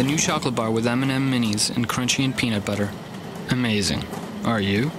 The new chocolate bar with M&M minis and crunchy and peanut butter. Amazing. Are you?